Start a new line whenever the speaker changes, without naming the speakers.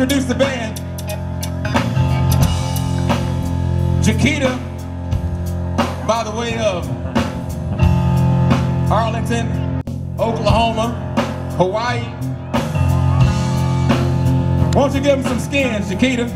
Introduce the band, Jaquita, by the way of Arlington, Oklahoma, Hawaii. Why don't you give them some skins, Jaquita?